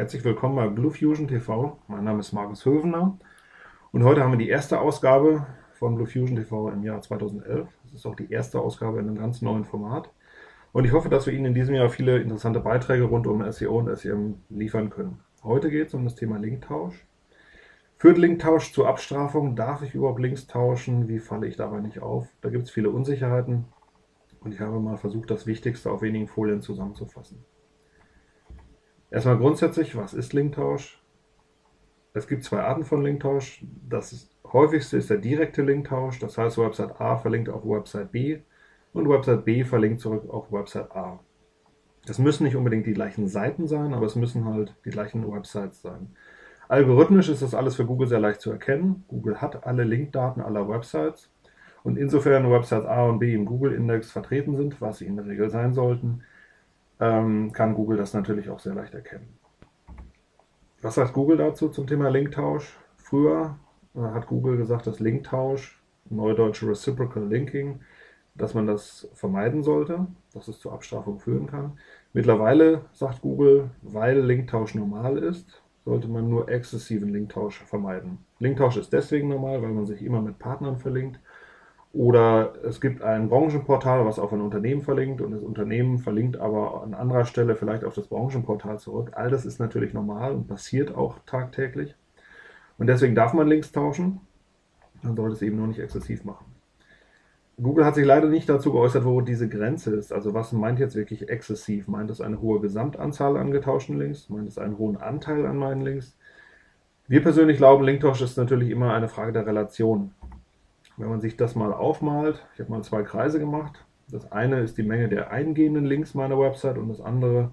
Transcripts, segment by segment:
Herzlich willkommen bei Blue Fusion TV. Mein Name ist Markus Hövener und heute haben wir die erste Ausgabe von Blue Fusion TV im Jahr 2011. Das ist auch die erste Ausgabe in einem ganz neuen Format. Und ich hoffe, dass wir Ihnen in diesem Jahr viele interessante Beiträge rund um SEO und SEM liefern können. Heute geht es um das Thema Linktausch. Führt Linktausch zur Abstrafung? Darf ich überhaupt Links tauschen? Wie falle ich dabei nicht auf? Da gibt es viele Unsicherheiten und ich habe mal versucht, das Wichtigste auf wenigen Folien zusammenzufassen. Erstmal grundsätzlich, was ist Linktausch? Es gibt zwei Arten von Linktausch. Das häufigste ist der direkte Linktausch, das heißt Website A verlinkt auf Website B und Website B verlinkt zurück auf Website A. Das müssen nicht unbedingt die gleichen Seiten sein, aber es müssen halt die gleichen Websites sein. Algorithmisch ist das alles für Google sehr leicht zu erkennen. Google hat alle Linkdaten aller Websites und insofern Websites A und B im Google-Index vertreten sind, was sie in der Regel sein sollten, ähm, kann Google das natürlich auch sehr leicht erkennen. Was sagt Google dazu zum Thema Linktausch? Früher äh, hat Google gesagt, dass Linktausch, neudeutsche Reciprocal Linking, dass man das vermeiden sollte, dass es zur Abstrafung führen kann. Mittlerweile sagt Google, weil Linktausch normal ist, sollte man nur exzessiven Linktausch vermeiden. Linktausch ist deswegen normal, weil man sich immer mit Partnern verlinkt oder es gibt ein Branchenportal, was auf ein Unternehmen verlinkt und das Unternehmen verlinkt aber an anderer Stelle vielleicht auf das Branchenportal zurück. All das ist natürlich normal und passiert auch tagtäglich. Und deswegen darf man Links tauschen. Man sollte es eben nur nicht exzessiv machen. Google hat sich leider nicht dazu geäußert, wo diese Grenze ist. Also was meint jetzt wirklich exzessiv? Meint es eine hohe Gesamtanzahl an getauschten Links? Meint es einen hohen Anteil an meinen Links? Wir persönlich glauben, Linktausch ist natürlich immer eine Frage der Relation. Wenn man sich das mal aufmalt, ich habe mal zwei Kreise gemacht. Das eine ist die Menge der eingehenden Links meiner Website und das andere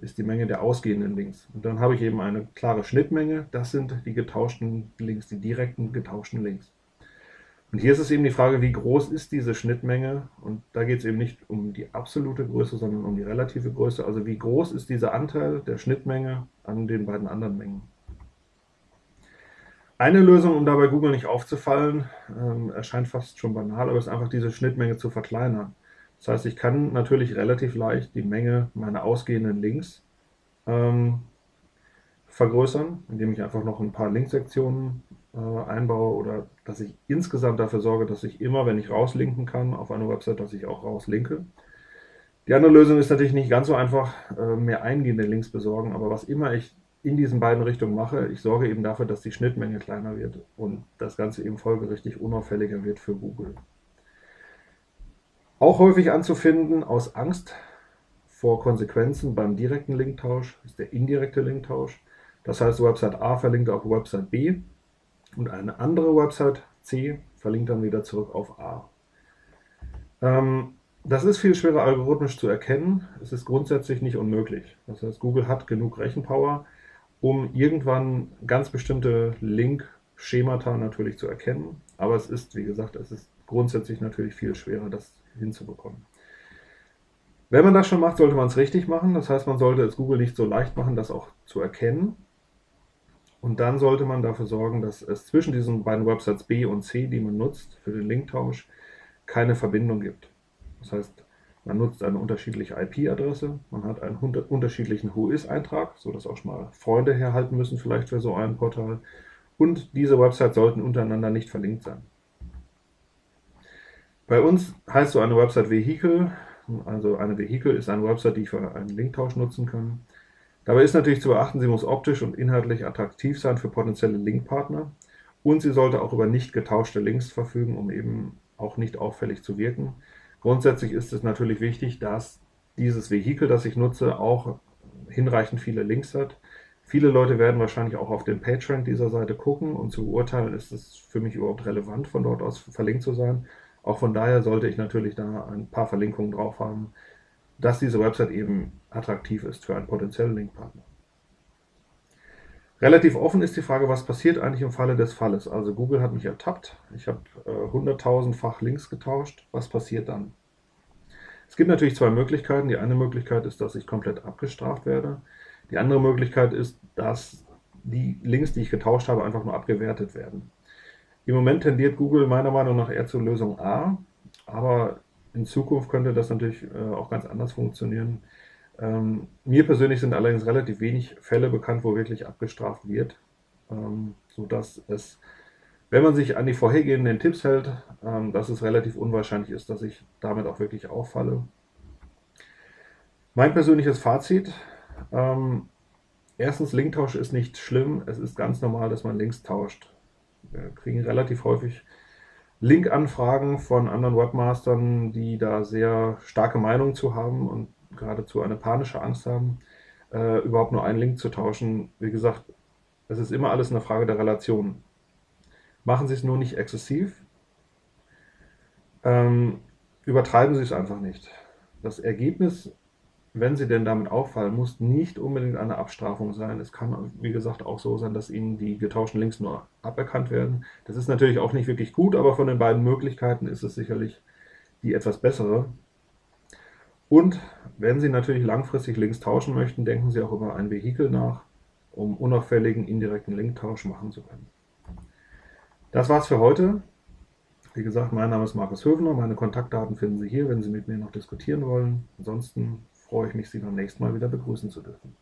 ist die Menge der ausgehenden Links. Und dann habe ich eben eine klare Schnittmenge. Das sind die getauschten Links, die direkten getauschten Links. Und hier ist es eben die Frage, wie groß ist diese Schnittmenge? Und da geht es eben nicht um die absolute Größe, sondern um die relative Größe. Also wie groß ist dieser Anteil der Schnittmenge an den beiden anderen Mengen? Eine Lösung, um dabei Google nicht aufzufallen, ähm, erscheint fast schon banal, aber ist einfach diese Schnittmenge zu verkleinern. Das heißt, ich kann natürlich relativ leicht die Menge meiner ausgehenden Links ähm, vergrößern, indem ich einfach noch ein paar Linksektionen äh, einbaue oder dass ich insgesamt dafür sorge, dass ich immer, wenn ich rauslinken kann auf eine Website, dass ich auch rauslinke. Die andere Lösung ist natürlich nicht ganz so einfach, äh, mehr eingehende Links besorgen, aber was immer ich in diesen beiden Richtungen mache. Ich sorge eben dafür, dass die Schnittmenge kleiner wird und das Ganze eben folgerichtig unauffälliger wird für Google. Auch häufig anzufinden aus Angst vor Konsequenzen beim direkten Linktausch ist der indirekte Linktausch. Das heißt, Website A verlinkt auf Website B und eine andere Website C verlinkt dann wieder zurück auf A. Ähm, das ist viel schwerer algorithmisch zu erkennen. Es ist grundsätzlich nicht unmöglich. Das heißt, Google hat genug Rechenpower, um irgendwann ganz bestimmte Link-Schemata natürlich zu erkennen. Aber es ist, wie gesagt, es ist grundsätzlich natürlich viel schwerer, das hinzubekommen. Wenn man das schon macht, sollte man es richtig machen. Das heißt, man sollte es Google nicht so leicht machen, das auch zu erkennen. Und dann sollte man dafür sorgen, dass es zwischen diesen beiden Websites B und C, die man nutzt für den Linktausch, keine Verbindung gibt. Das heißt, man nutzt eine unterschiedliche IP-Adresse, man hat einen unterschiedlichen Whois-Eintrag, sodass auch schon mal Freunde herhalten müssen, vielleicht für so ein Portal. Und diese Websites sollten untereinander nicht verlinkt sein. Bei uns heißt so eine Website Vehicle, also eine Vehicle ist eine Website, die ich für einen Linktausch nutzen kann. Dabei ist natürlich zu beachten, sie muss optisch und inhaltlich attraktiv sein für potenzielle Linkpartner und sie sollte auch über nicht getauschte Links verfügen, um eben auch nicht auffällig zu wirken. Grundsätzlich ist es natürlich wichtig, dass dieses Vehikel, das ich nutze, auch hinreichend viele Links hat. Viele Leute werden wahrscheinlich auch auf den PageRank dieser Seite gucken und zu beurteilen, ist es für mich überhaupt relevant, von dort aus verlinkt zu sein. Auch von daher sollte ich natürlich da ein paar Verlinkungen drauf haben, dass diese Website eben attraktiv ist für einen potenziellen Linkpartner. Relativ offen ist die Frage, was passiert eigentlich im Falle des Falles. Also Google hat mich ertappt, ich habe äh, 100.000-fach Links getauscht. Was passiert dann? Es gibt natürlich zwei Möglichkeiten. Die eine Möglichkeit ist, dass ich komplett abgestraft werde. Die andere Möglichkeit ist, dass die Links, die ich getauscht habe, einfach nur abgewertet werden. Im Moment tendiert Google meiner Meinung nach eher zur Lösung A, aber in Zukunft könnte das natürlich äh, auch ganz anders funktionieren. Ähm, mir persönlich sind allerdings relativ wenig Fälle bekannt, wo wirklich abgestraft wird, ähm, sodass es, wenn man sich an die vorhergehenden Tipps hält, ähm, dass es relativ unwahrscheinlich ist, dass ich damit auch wirklich auffalle. Mein persönliches Fazit, ähm, erstens, Linktausch ist nicht schlimm, es ist ganz normal, dass man Links tauscht. Wir kriegen relativ häufig Link-Anfragen von anderen Webmastern, die da sehr starke Meinungen zu haben und geradezu eine panische Angst haben, äh, überhaupt nur einen Link zu tauschen. Wie gesagt, es ist immer alles eine Frage der Relation. Machen Sie es nur nicht exzessiv. Ähm, übertreiben Sie es einfach nicht. Das Ergebnis wenn sie denn damit auffallen, muss nicht unbedingt eine Abstrafung sein. Es kann, wie gesagt, auch so sein, dass ihnen die getauschten Links nur aberkannt werden. Das ist natürlich auch nicht wirklich gut, aber von den beiden Möglichkeiten ist es sicherlich die etwas bessere. Und wenn Sie natürlich langfristig Links tauschen möchten, denken Sie auch über ein Vehikel nach, um unauffälligen indirekten Linktausch machen zu können. Das war's für heute. Wie gesagt, mein Name ist Markus Höfner. Meine Kontaktdaten finden Sie hier, wenn Sie mit mir noch diskutieren wollen. Ansonsten freue ich mich, Sie beim nächsten Mal wieder begrüßen zu dürfen.